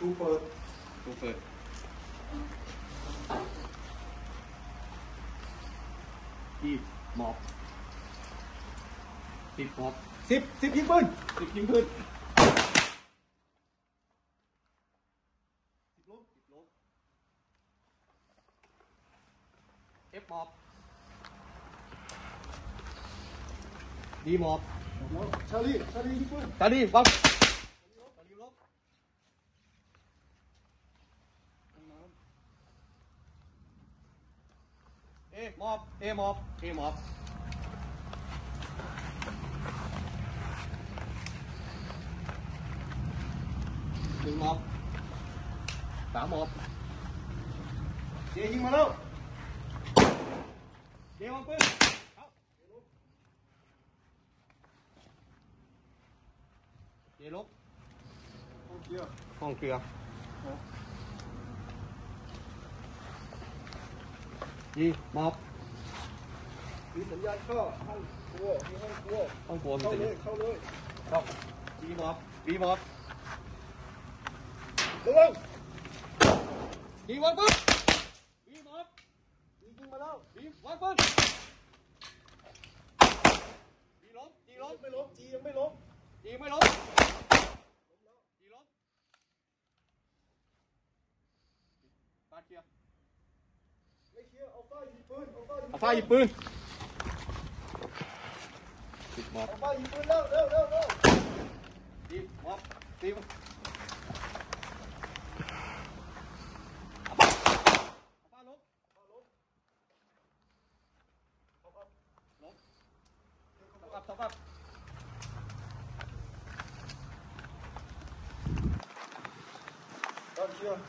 Cooper. Cooper. Nhịp một Nhịp một Tiếp, tiếp kiếm bên Tiếp kiếm bên Tiếp lốp tiếp lốp F1 D1 Charlie, Charlie đi quên Charlie, vâng. Em 1, em 1, em 1. Đường 1. Tả 1. Về nhưng mà luôn, đi không quên. đi lúc. không kia. không kia. หมอบมีสัญญาณเข้าห้องครัวมีห้องครัวห้องโกนเข้าเลยเข้าเลยครับดีหมอบดีหมอบระวังดีวางปืนดีหมอบยิงมาแล้วดีวางปืนดีล้มดีล้มไม่ล้มจียังไม่ล้มดีไม่ล้มดีล้มปาดเกียร์ไม่เคลียร์ เอาฝ้ายิงปืนเอาฝ้ายิง เอาฟ้าหยิบปืนติดหมอบ เอาฝ้ายิงปืนแล้วเร็วเร็วเร็ว ดีหมอบดีเอาฟ้าลบล้มตบกับตบกับ ตอนเคลียร์